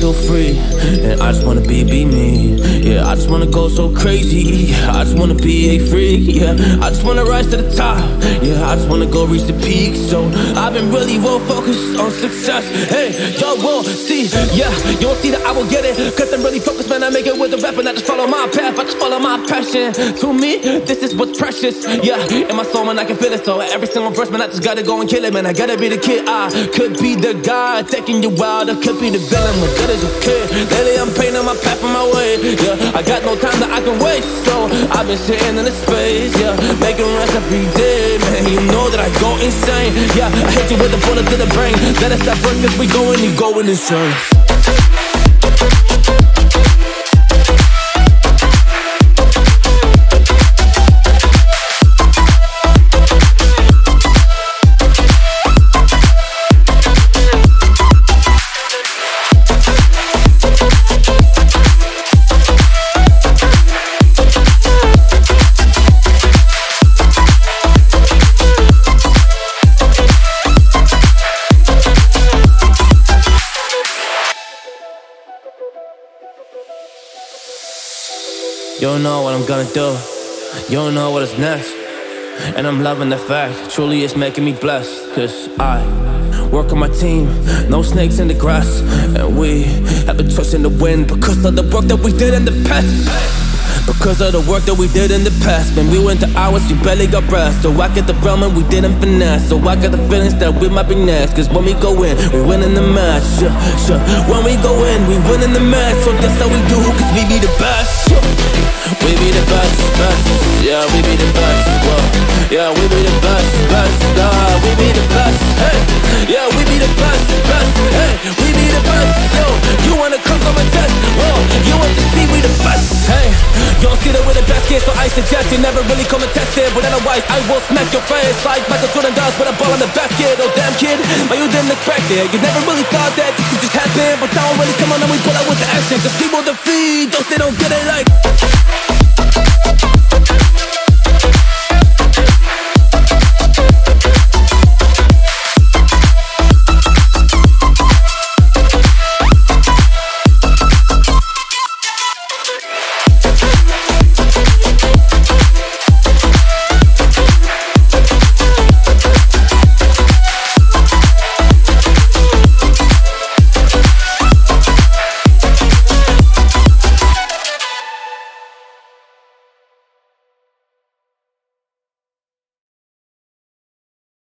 feel free. And I just wanna be, be me. Yeah, I just wanna go so crazy. I just wanna be a freak. Yeah, I just wanna rise to the top. Yeah, I just wanna go reach the peak. So I've been really well focused on success. Hey, y'all will see. Yeah, you will see that I will get it. Cause I'm really focused, man. I make it with the rap and I just follow my path. I just follow my passion. To me, this is what's precious. Yeah, in my soul, man, I can feel it. So every single verse, man, I just gotta go and kill it, man. I gotta be the kid. I could be the guy taking you wild. I could be the villain, my that is okay. Lately, I'm painting my path on my way. Yeah, I got no time that I can waste. So I've been sitting in the space. Yeah, making rest every day, man. You know that I go insane. Yeah, I hit you with a bullet to the brain. Let us stop first, cause we going, you going insane. You don't know what I'm gonna do. You don't know what is next. And I'm loving the fact, truly it's making me blessed. Cause I work on my team, no snakes in the grass. And we have a trust in the wind because of the work that we did in the past. Because of the work that we did in the past When we went to hours, we barely got rest So I get the realm and we didn't finesse So I got the feelings that we might be next Cause when we go in, we win in the match yeah. When we go in, we win in the match So that's how we do, cause we be the best. We be the best, best Yeah, we be the best, whoa. Yeah, we be the best, best uh, We be the best, don't see that we're the best kids, so I suggest you never really come and test it. But otherwise, I will smack your face like Michael Jordan does with a ball in the basket. Oh damn kid, but you didn't expect it. You never really thought that this could just happen. But now I'm really coming and we pull out with the action. Cause people defeat those they don't get it like